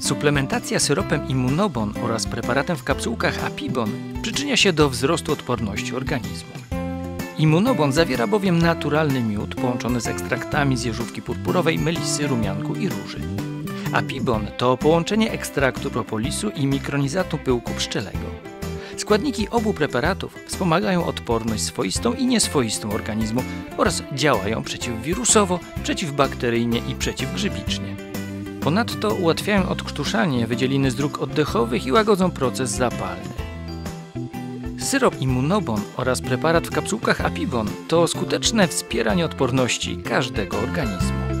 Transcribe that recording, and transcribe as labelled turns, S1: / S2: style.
S1: Suplementacja syropem Immunobon oraz preparatem w kapsułkach Apibon przyczynia się do wzrostu odporności organizmu. Immunobon zawiera bowiem naturalny miód połączony z ekstraktami z jeżówki purpurowej, melisy, rumianku i róży. Apibon to połączenie ekstraktu propolisu i mikronizatu pyłku pszczelego. Składniki obu preparatów wspomagają odporność swoistą i nieswoistą organizmu oraz działają przeciwwirusowo, przeciwbakteryjnie i przeciwgrzybicznie. Ponadto ułatwiają odkrztuszanie wydzieliny z dróg oddechowych i łagodzą proces zapalny. Syrop Immunobon oraz preparat w kapsułkach Apibon to skuteczne wspieranie odporności każdego organizmu.